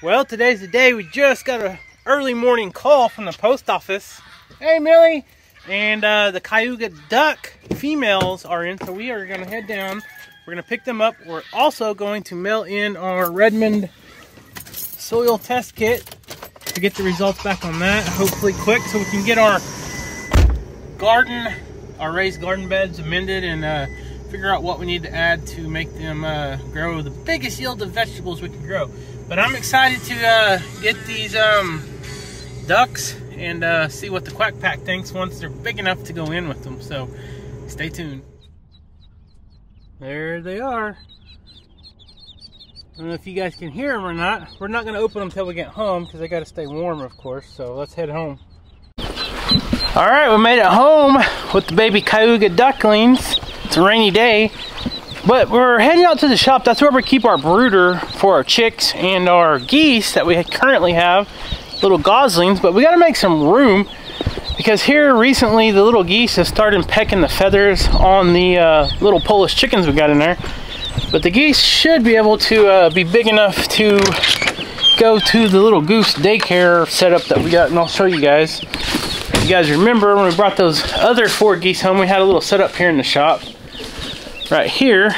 Well, today's the day. We just got a early morning call from the post office. Hey, Millie! And uh, the Cayuga duck females are in, so we are going to head down. We're going to pick them up. We're also going to mail in our Redmond soil test kit to get the results back on that, hopefully quick, so we can get our garden, our raised garden beds amended and uh, figure out what we need to add to make them uh, grow the biggest yield of vegetables we can grow. But I'm excited to uh, get these um, ducks and uh, see what the Quack Pack thinks once they're big enough to go in with them. So stay tuned. There they are. I don't know if you guys can hear them or not. We're not going to open them until we get home because they got to stay warm, of course. So let's head home. All right, we made it home with the baby Cayuga ducklings. It's a rainy day. But we're heading out to the shop. That's where we keep our brooder for our chicks and our geese that we currently have, little goslings. But we got to make some room because here recently the little geese have started pecking the feathers on the uh, little Polish chickens we got in there. But the geese should be able to uh, be big enough to go to the little goose daycare setup that we got, and I'll show you guys. You guys remember when we brought those other four geese home, we had a little setup here in the shop right here.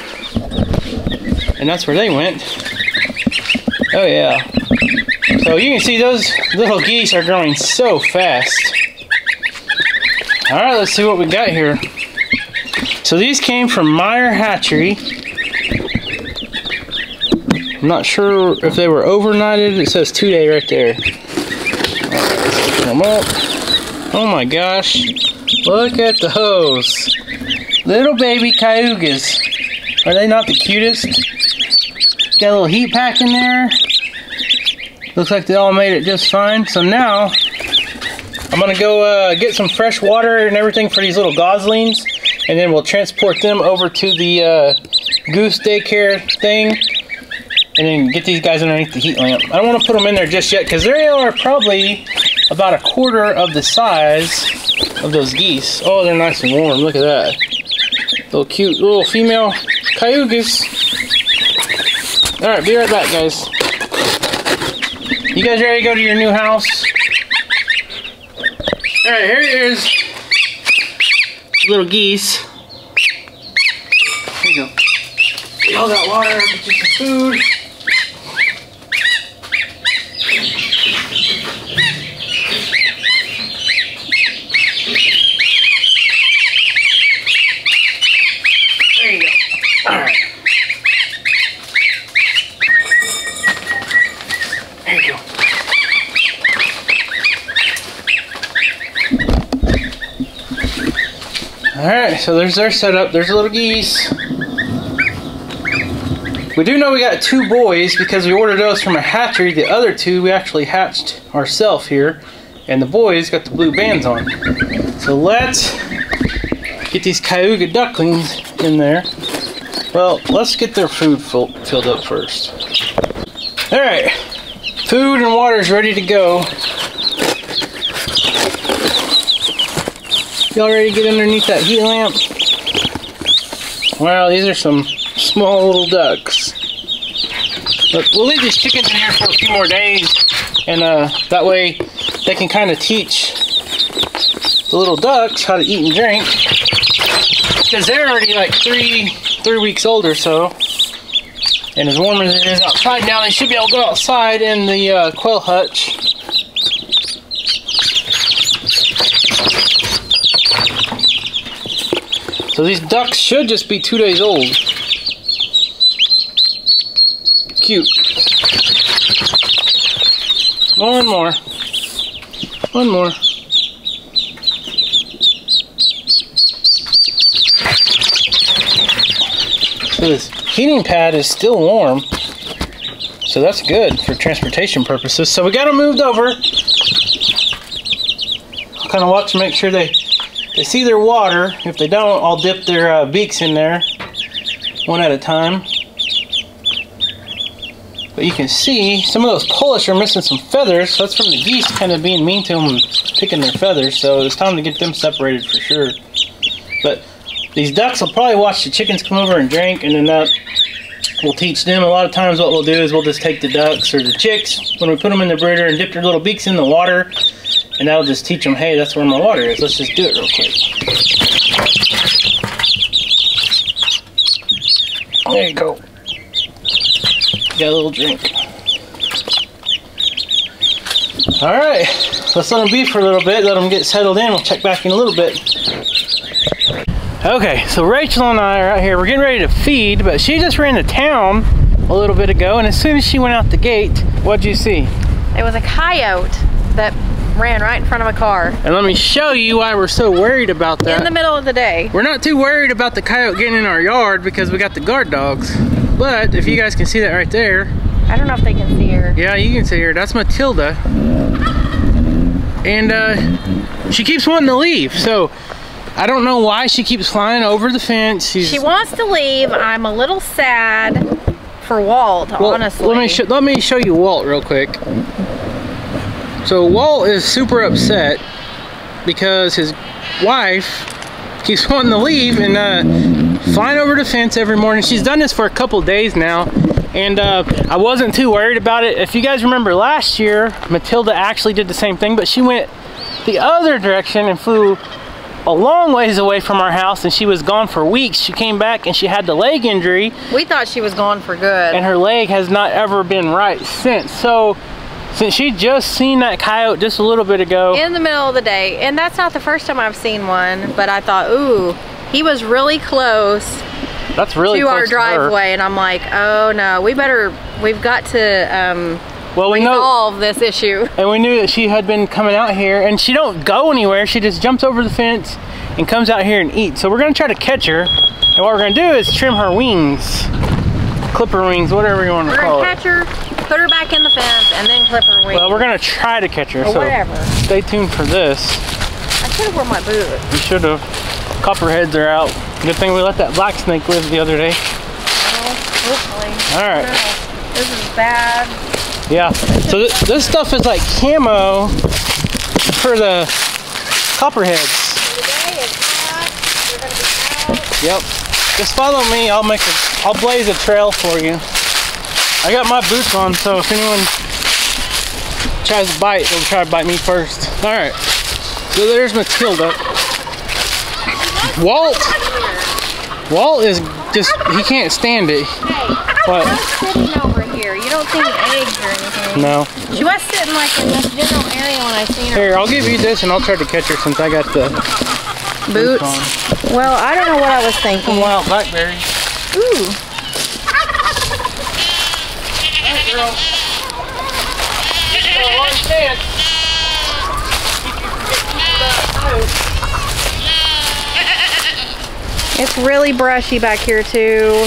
And that's where they went. Oh yeah. So you can see those little geese are growing so fast. All right, let's see what we got here. So these came from Meyer Hatchery. I'm not sure if they were overnighted. It says two day right there. Them up. Oh my gosh. Look at those. Little baby cayugas. Are they not the cutest? Got a little heat pack in there. Looks like they all made it just fine. So now, I'm gonna go uh, get some fresh water and everything for these little goslings. And then we'll transport them over to the uh, goose daycare thing. And then get these guys underneath the heat lamp. I don't wanna put them in there just yet because they are probably about a quarter of the size of those geese. Oh, they're nice and warm. Look at that. Little cute little female cayugas. Alright, be right back, guys. You guys ready to go to your new house? Alright, here it is. Little geese. Here you go. All that water, get you some food. Alright, so there's their setup. There's a little geese. We do know we got two boys because we ordered those from a hatchery. The other two we actually hatched ourselves here. And the boys got the blue bands on. So let's get these Cayuga ducklings in there. Well, let's get their food filled up first. Alright, food and water is ready to go. Y'all ready to get underneath that heat lamp? Wow, these are some small little ducks. But we'll leave these chickens in here for a few more days, and uh, that way they can kind of teach the little ducks how to eat and drink. Because they're already like three, three weeks old or so. And as warm as it is outside now, they should be able to go outside in the uh, quail hutch So these ducks should just be two days old. Cute. One more. One more. So this heating pad is still warm. So that's good for transportation purposes. So we got them moved over. Kind of watch to make sure they they see their water. If they don't, I'll dip their uh, beaks in there one at a time. But you can see some of those Polish are missing some feathers. That's from the geese kind of being mean to them and picking their feathers. So it's time to get them separated for sure. But these ducks will probably watch the chickens come over and drink and then that we'll teach them. A lot of times what we'll do is we'll just take the ducks or the chicks when we put them in the brooder and dip their little beaks in the water. And that'll just teach them, hey, that's where my water is. Let's just do it real quick. There you go. Got a little drink. All right, let's let them be for a little bit. Let them get settled in. We'll check back in a little bit. Okay, so Rachel and I are out here. We're getting ready to feed, but she just ran to town a little bit ago, and as soon as she went out the gate, what'd you see? It was a coyote that ran right in front of a car And let me show you why we're so worried about that. in the middle of the day. We're not too worried about the coyote getting in our yard because we got the guard dogs. But if you guys can see that right there, I don't know if they can see her. yeah, you can see her. That's Matilda. And uh, she keeps wanting to leave. So I don't know why she keeps flying over the fence. She's, She wants to leave. I'm a little sad for Walt, Well, honestly. Let me show, let me show you Walt real quick. So Walt is super upset because his wife keeps wanting to leave and uh, flying over the fence every morning. She's done this for a couple days now, and uh, I wasn't too worried about it. If you guys remember last year, Matilda actually did the same thing, but she went the other direction and flew a long ways away from our house, and she was gone for weeks. She came back and she had the leg injury we thought she was gone for good. and her leg has not ever been right since. So, since she just seen that coyote just a little bit ago, in the middle of the day. And that's not the first time I've seen one, but I thought, ooh, he was really close that's really to our close to driveway. And I'm like, oh no, we better, we've got to um, Well, we know, resolve this issue. and we knew that she had been coming out here, and she don't go anywhere. She just jumps over the fence and comes out here and eats. So we're gonna try to catch her, and what we're gonna do is trim her wings, clip her wings, whatever you want to We're call it. catch her, put her back in the fence, and then clip her wings. Well, we're gonna try to catch her. or so whatever. stay tuned for this. I should have worn my boots. We should have. Copperheads are out. Good thing we let that black snake live the other day. Well, hopefully. All right. No, this is bad. Yeah. So th- this stuff is like camo for the copperheads. Today is hot. We're gonna be out. Yep. Just follow me. I'll make a. I'll blaze a trail for you. I got my boots on, so if anyone tries to bite, they'll try to bite me first. All right. So there's Matilda. Walt. Walt is just. He can't stand it. Hey, What? sitting over here. You don't see any eggs or anything. No. She was sitting like in this general area when I seen her. Here, I'll give you this, and I'll try to catch her since I got the Boots. on. Well, I don't know what I was thinking. wild blackberries. Ooh. A. It's really brushy back here too.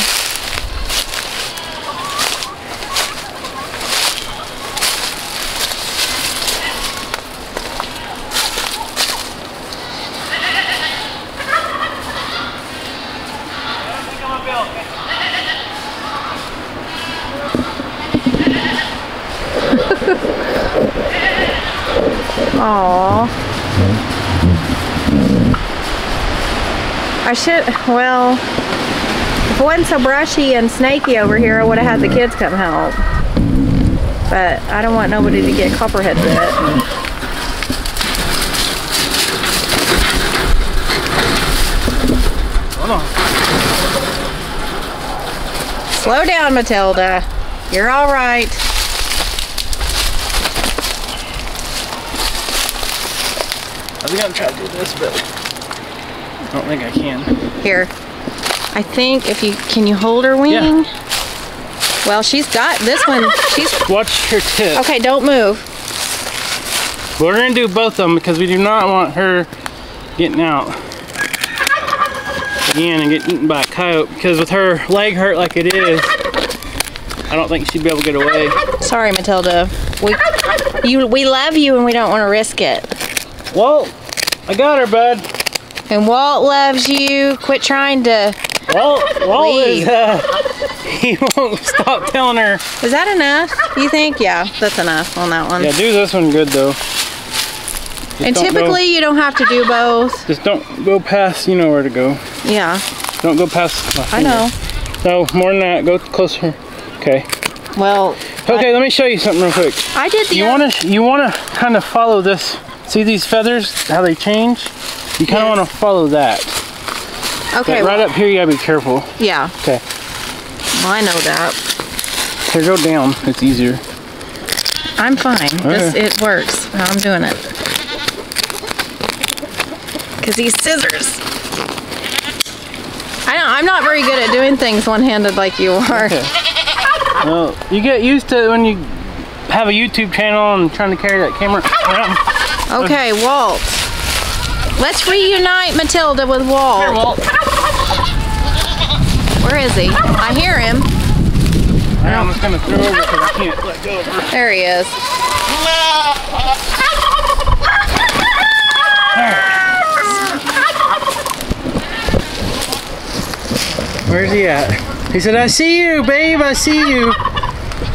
Aww. I should, well, if it wasn't so brushy and snaky over here, I would have had the kids come help. But I don't want nobody to get copperhead bit. Slow down, Matilda. You're all right. Was gonna try to do this, but I don't think I can. Here. I think if you, can you hold her wing? Yeah. Well, she's got this one. She's, Watch her tip. okay, don't move. We're gonna do both of them because we do not want her getting out again and get eaten by a coyote. Because with her leg hurt like it is, I don't think she'd be able to get away. Sorry, Matilda. We, you, we love you and we don't want to risk it. Well, I got her, bud. And Walt loves you. Quit trying to. Walt, Walt Leave. is, uh, he won't stop telling her. Is that enough? You think? Yeah, that's enough on that one. Yeah, do this one good though. Just and don't go- typically, you don't have to do both. just don't go past, you know where to go. Yeah, Don't go past I know. No, more than that. Go closer. Okay. Well, Okay, let me show you something real quick. I did the You want to you want to kind of follow this. See these feathers, how they change? You kind of Yes. want to follow that. Okay, But right well, up here, you gotta be careful. yeah. Okay. I know that. Here, go down. It's easier. I'm fine. This, it works. I'm doing it. Cause these scissors. I don't, I'm not very good at doing things one-handed like you are. Okay. Well, you get used to when you have a YouTube channel and trying to carry that camera around. Okay, Walt. Let's reunite Matilda with Walt. Here, Walt. Where is he? I hear him. I'm just gonna throw over because I can't let go of her. There he is. Where's he at? He said, I see you, babe, I see you.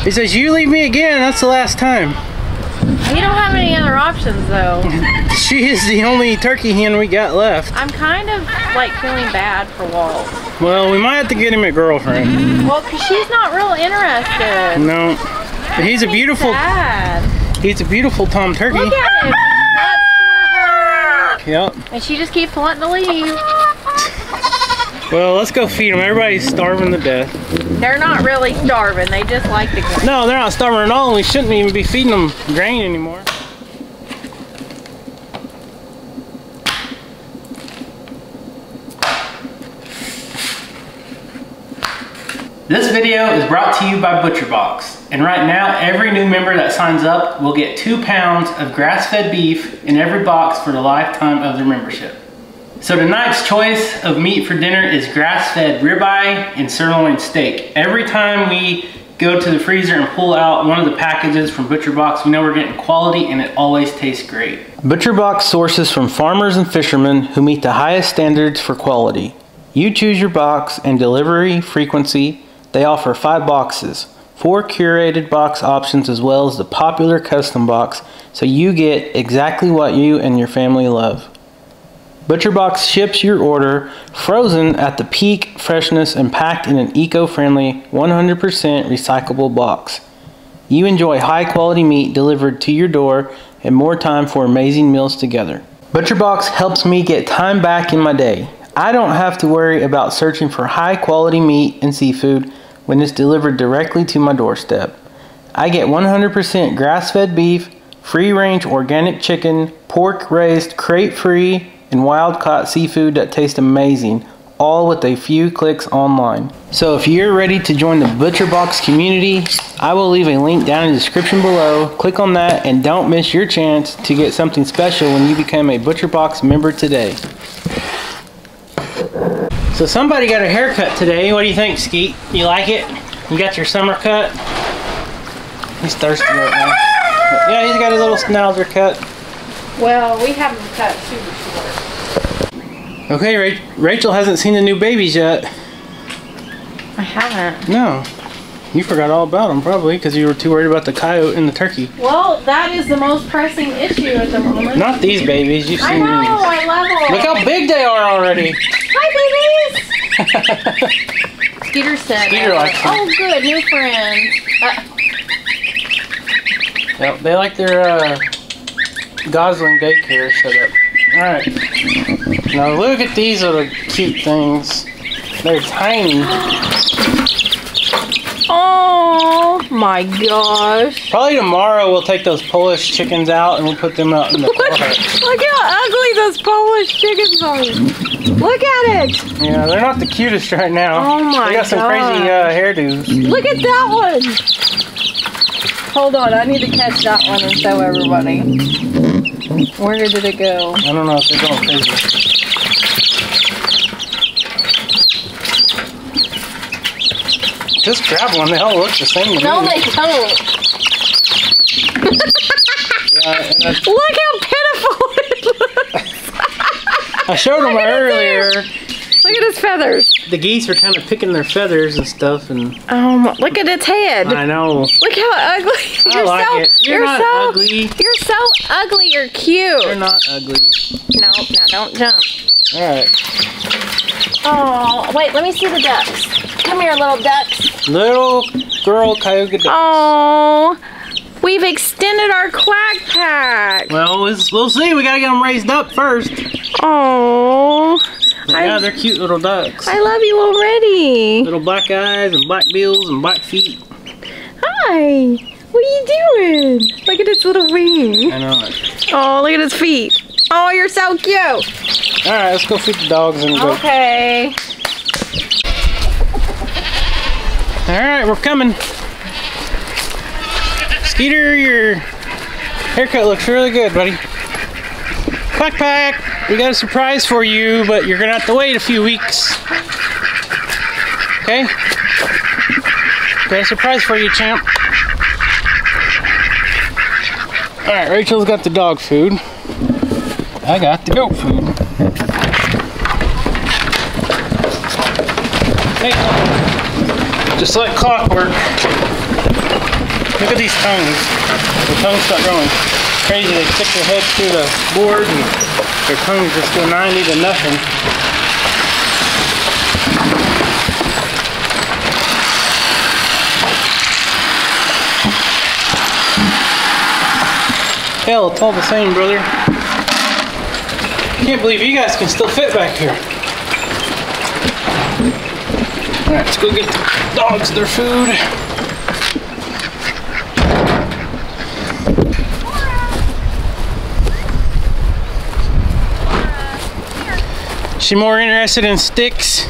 He says, you leave me again, that's the last time. You don't have any other options though. She is the only turkey hen we got left. I'm kind of like feeling bad for Walt. Well, we might have to get him a girlfriend. Well, cause she's not real interested. No. But he's a beautiful, Sad. he's a beautiful Tom Turkey. Look at him. That's for her. Yep. And she just keeps wanting to leave. Well, let's go feed them. Everybody's starving to death. They're not really starving. They just like the grain. No, they're not starving at all. We shouldn't even be feeding them grain anymore. This video is brought to you by ButcherBox. And right now, every new member that signs up will get two pounds of grass-fed beef in every box for the lifetime of their membership. So tonight's choice of meat for dinner is grass-fed ribeye and sirloin steak. Every time we go to the freezer and pull out one of the packages from ButcherBox, we know we're getting quality and it always tastes great. ButcherBox sources from farmers and fishermen who meet the highest standards for quality. You choose your box and delivery frequency. They offer five boxes, four curated box options as well as the popular custom box so you get exactly what you and your family love. ButcherBox ships your order frozen at the peak freshness and packed in an eco-friendly 100% recyclable box. You enjoy high quality meat delivered to your door and more time for amazing meals together. ButcherBox helps me get time back in my day. I don't have to worry about searching for high quality meat and seafood when it's delivered directly to my doorstep. I get 100% grass fed beef, free range organic chicken, pork raised crate free, and wild caught seafood that tastes amazing, all with a few clicks online. So if you're ready to join the ButcherBox community, I will leave a link down in the description below. Click on that and don't miss your chance to get something special when you become a ButcherBox member today. So somebody got a haircut today. What do you think, Skeet? You like it? You got your summer cut? He's thirsty right now. Yeah, he's got a little schnauzer cut. Well, we have them cut super short. Okay, Ra- Rachel hasn't seen the new babies yet. I haven't. No. You forgot all about them probably because you were too worried about the coyote and the turkey. Well, that is the most pressing issue at the moment. Not these babies. You've I know. these. I love them. Look how big they are already. Hi, babies. Skeeter said. Skeeter uh, likes them. Oh, good, new friends. Uh, Yep, they like their uh, Gosling daycare setup. Alright. Now look at these little cute things. They're tiny. oh my gosh! Probably tomorrow we'll take those Polish chickens out and we'll put them out in the Look, look how ugly those Polish chickens are. Look at it. Yeah, they're not the cutest right now. Oh my They got some crazy uh, hairdos. Look at that one. Hold on, I need to catch that one and show everybody. Where did it go? I don't know if they're going crazy. Just grab one. They all look the same to No, me. they don't. Yeah, Look how pitiful it looks. I showed them Look at his earlier. Look at his feathers. The geese are kind of picking their feathers and stuff, and Um, look at its head. I know. Look how ugly. I You're like so, it. You're not so, ugly. You're so ugly. You're cute. You're not ugly. No, now don't jump. All right. Oh, wait. Let me see the ducks. Come here, little ducks. Little girl ducks. Oh, we've extended our quack pack. Well, we'll see. We gotta get them raised up first. Oh, Yeah, I, they're cute little ducks. I love you already. Little black eyes and black bills and black feet. Hi. What are you doing? Look at its little wing. I know. Oh, look at his feet. Oh, you're so cute. All right, let's go feed the dogs and go. Okay. All right, we're coming. Skeeter, your haircut looks really good, buddy. Quack Pack, we got a surprise for you, but you're gonna have to wait a few weeks. Okay? Got a surprise for you, champ. All right, Rachel's got the dog food. I got the goat food. Hey, just like clockwork. Look at these tongues. The tongues start growing crazy. They stick their heads through the board and their tongues just go 90 to nothing. Hell, it's all the same, brother. Can't believe you guys can still fit back here. Alright, let's go get dogs their food. She more interested in sticks.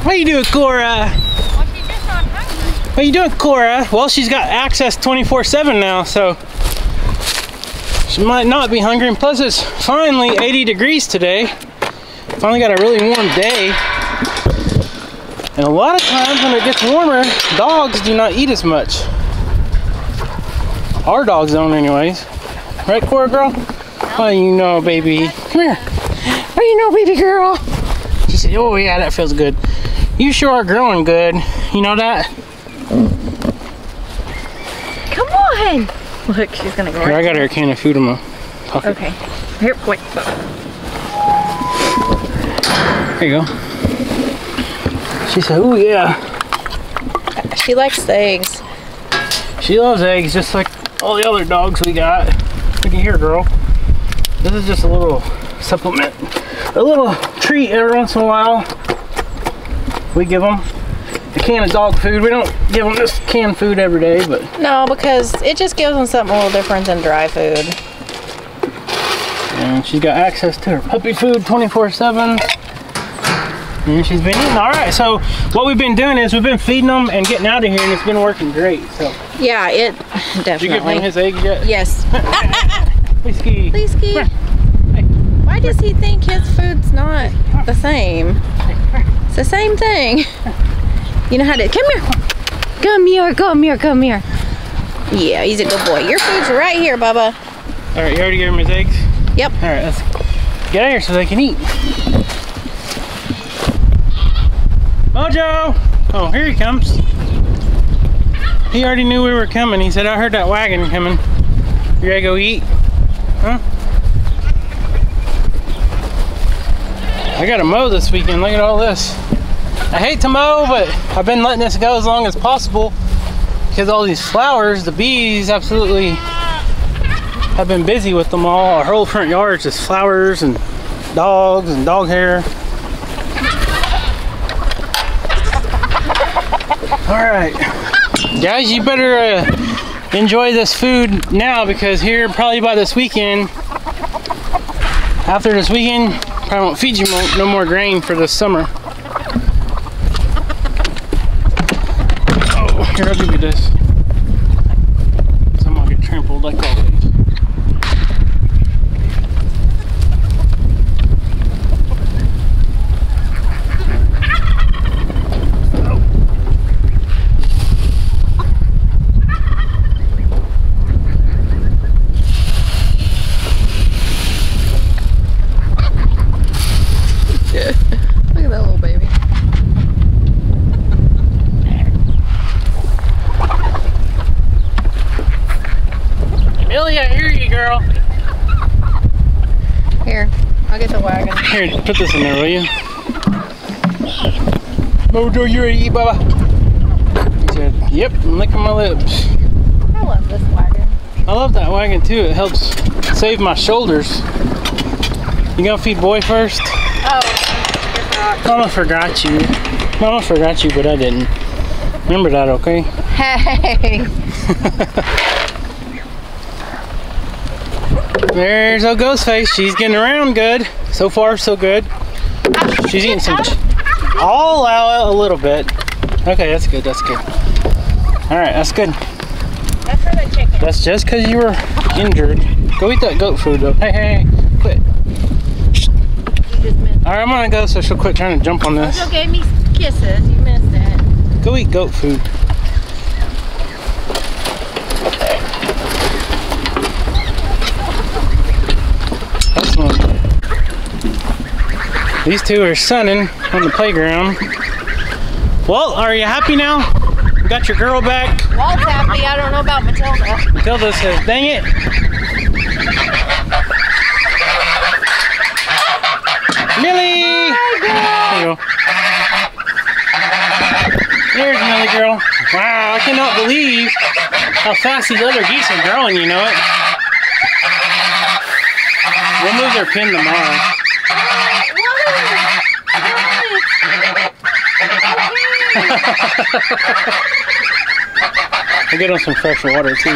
What are you doing, Cora? What are you doing, Cora? Well, she's got access 24-7 now, so she might not be hungry. And plus, it's finally 80 degrees today. Finally got a really warm day. And a lot of times when it gets warmer, dogs do not eat as much. Our dogs don't anyways. Right, Cora girl? Oh, you know, baby. Come here. Oh, you know, baby girl. She said, oh yeah, that feels good. You sure are growing good. You know that? Come on. Look, she's gonna go Here, I got her a can of food in my pocket. Okay. Here, wait. There you go. She said, oh yeah. She likes the eggs. She loves eggs just like all the other dogs we got. Look at here, girl. This is just a little supplement, a little treat every once in a while. We give them a can of dog food. We don't give them this canned food every day, but No, because it just gives them something a little different than dry food. and she's got access to her puppy food 24/7. And she's been eating. All right, so what we've been doing is we've been feeding them and getting out of here, and it's been working great. So, Yeah, it definitely. did you give him his eggs yet? Yes. Please, Hey. Why does he think his food's not the same? It's the same thing. You know how to come here. Come here, come here, come here. Yeah, he's a good boy. Your food's right here, Bubba. All right, you already gave him his eggs. Yep. All right, let's get out of here so they can eat. Mojo! Oh, here he comes. He already knew we were coming. He said, I heard that wagon coming. You ready to go eat? Huh? I gotta mow this weekend. Look at all this. I hate to mow, but I've been letting this go as long as possible because all these flowers, the bees absolutely have been busy with them all. Our whole front yard is just flowers and dogs and dog hair. All right, guys, you better uh, enjoy this food now because here, probably by this weekend, after this weekend, probably won't feed you no more grain for this summer. Oh, here, I'll give you this. So I'm gonna get trampled like always. Look at that little baby. Billy, I hear you, girl. Here, I'll get the wagon. Here, put this in there, will you? Mojo, you ready to eat, Baba? He said, yep, I'm licking my lips. I love this wagon. I love that wagon too. It helps save my shoulders. You gonna feed boy first? Oh, Mama forgot you. Mama forgot you, but I didn't. Remember that, okay? hey. There's old Ghostface. She's getting around good. So far, so good. She's eating some. I'll allow it a little bit. Okay, that's good. That's good. All right, that's good. That's for the chicken. That's just because you were injured. Go eat that goat food, though. Hey, hey, hey, quit. You. All right, I'm gonna go so she'll quit trying to jump on this. Mojo gave me kisses. You missed it. Go eat goat food. These two are sunning on the playground. Well, are you happy now? You got your girl back? Walt's happy. I don't know about Matilda. Matilda says, dang it. Millie! Go. There's Millie girl. Wow, I cannot believe how fast these other geese are growing, you know it? We'll move their pin tomorrow. I'll get them some fresh water too.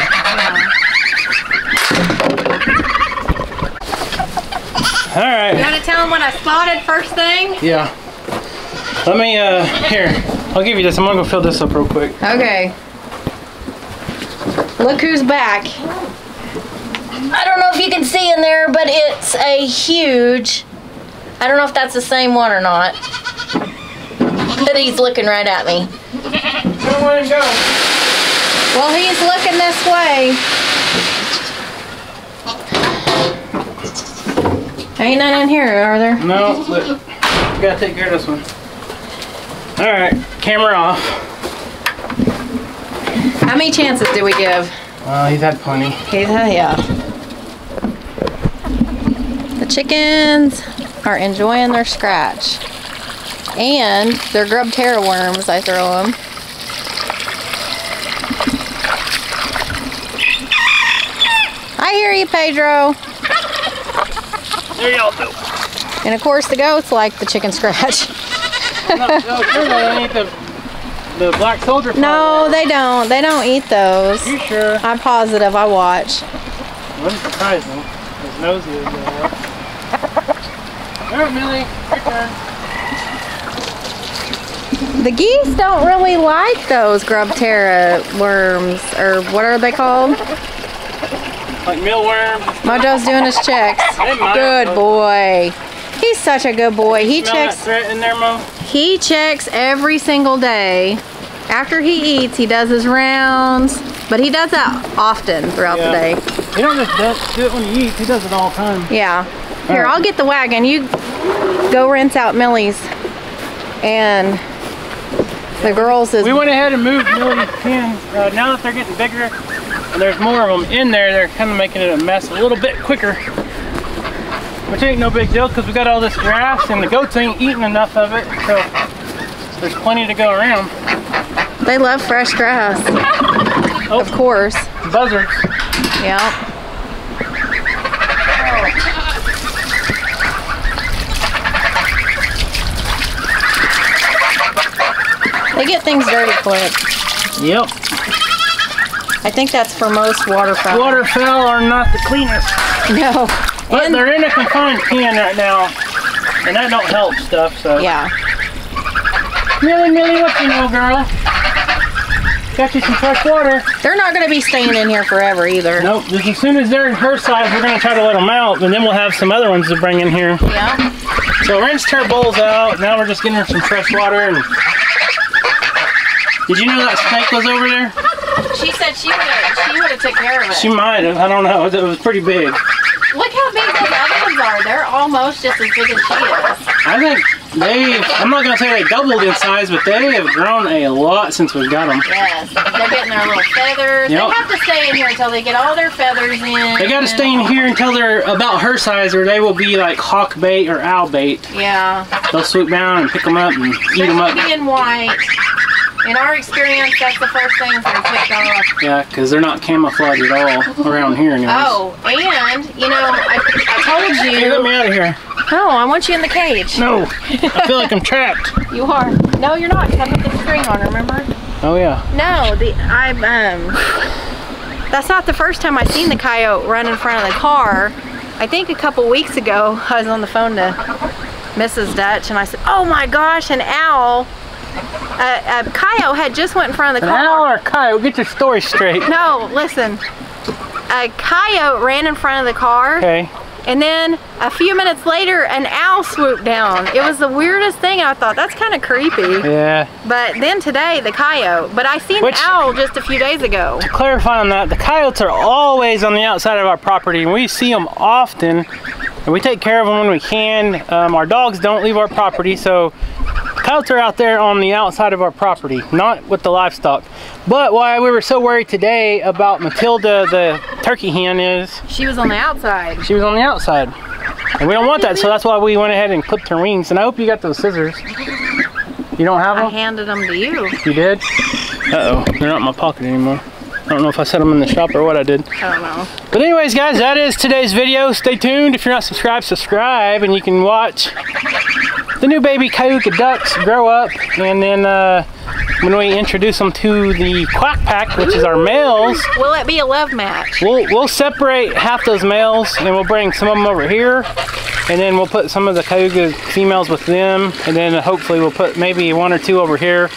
All right. You want to tell him what I spotted first thing? Yeah. Let me, uh, here. I'll give you this. I'm gonna go fill this up real quick. Okay. Look who's back. I don't know if you can see in there, but it's a huge. I don't know if that's the same one or not. But he's looking right at me. Where want to go? Well, he's looking this way. Ain't none in here, are there? No, but gotta take care of this one. All right, camera off. How many chances did we give? Uh, he's had plenty. Okay, yeah. The chickens are enjoying their scratch. And they're grub terra worms, I throw them. I hear you, Pedro. There y'all go. And of course, the goats like the chicken scratch. No, no, sure they the the black soldier. No, they don't. They don't eat those. You sure? I'm positive. I watch. Wouldn't surprise me. His nose is. Uh... All right, Millie, your turn. The geese don't really like those grub terra worms, or what are they called? Like mealworms. Mojo's doing his checks. Good boy. He's such a good boy. He checks there, Mo? he checks every single day. After he eats, he does his rounds, but he does that often throughout Yeah. the day. He don't just do it when he eats. He does it all the time. Yeah. Here, Alright. I'll get the wagon. You go rinse out Millie's. And the girls is We went ahead and moved Millie's pins. Uh, now that they're getting bigger and there's more of them in there, they're kind of making it a mess a little bit quicker. Which ain't no big deal because we got all this grass and the goats ain't eating enough of it. So there's plenty to go around. they love fresh grass. Oh. Of course. Buzzards. Yep. They get things dirty quick. Yep. I think that's for most waterfowl. Waterfowl are not the cleanest. No. But And- they're in a confined pen right now. And that don't help stuff, so. yeah. Millie, Millie, what you know, girl? Got you some fresh water. They're not going to be staying in here forever either. Nope, just as soon as they're her size, we're gonna try to let them out, and then we'll have some other ones to bring in here. Yeah. So rinsed her bowls out. Now we're just getting her some fresh water. And did you know that snake was over there? She said she would have she would have took care of it. She might have. I don't know. It was pretty big. Look how big those other ones are. They're almost just as big as she is. I think they, I'm not gonna say they doubled in size, but they have grown a lot since we've got them. Yes. They're getting their little feathers. Yep. They have to stay in here until they get all their feathers in. They gotta stay in here until they're about her size or they will be like hawk bait or owl bait. Yeah. They'll swoop down and pick them up and eat them up. be in white. In our experience, that's the first things that are picked off. Yeah, because they're not camouflaged at all around here anyways. Oh, and, you know, I, I told Hey, let me out of here. No, I want you in the cage. No, I feel like I'm trapped. You are. No, you're not. 'cause I put the string on, remember? Oh yeah. No, the I'm um that's not the first time I've seen the coyote run in front of the car. I think a couple weeks ago I was on the phone to Mrs. Dutch and I said, "Oh my gosh, an owl!" A, a coyote had just went in front of the An car. owl or a coyote? Get your story straight. No, listen. Uh, a coyote ran in front of the car, Okay. and then a few minutes later, an owl swooped down. It was the weirdest thing. I thought that's kind of creepy. Yeah. But then today, the coyote. But I seen Which- the owl just a few days ago. To clarify on that. The coyotes are always on the outside of our property, and we see them often, and we take care of them when we can. Um, our dogs don't leave our property, so coyotes are out there on the outside of our property, not with the livestock. But why we were so worried today about Matilda, the turkey hen, is She was on the outside. she was on the outside. And we don't want that, so that's why we went ahead and clipped her wings. And I hope you got those scissors. You don't have them? I handed them to you. You did? Uh-oh, they're not in my pocket anymore. I don't know if I set them in the shop or what I did. I don't know. But anyways, guys, that is today's video. Stay tuned. If you're not subscribed, subscribe, and you can watch the new baby Cayuga ducks grow up. And then uh, when we introduce them to the quack pack, which is our males, Will it be a love match? we'll, we'll separate half those males and we'll bring some of them over here. And then we'll put some of the Cayuga females with them. And then hopefully we'll put maybe one or two over here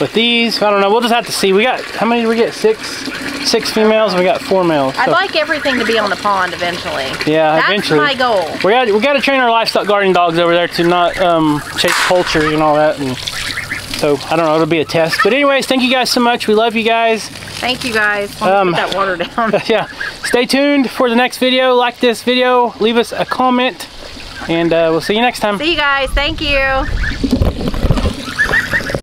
with these. I don't know. We'll just have to see. We got, how many did we get? Six? Six females we got four males. I'd like everything to be on the pond eventually. Yeah, That's eventually. my goal. We got we got to train our livestock guarding dogs over there to not um, chase poultry and all that. And so I don't know, it'll be a test. But anyways, thank you guys so much. We love you guys. Thank you guys. Um, put that water down. yeah, stay tuned for the next video. Like this video, leave us a comment, and uh, we'll see you next time. See you guys. Thank you.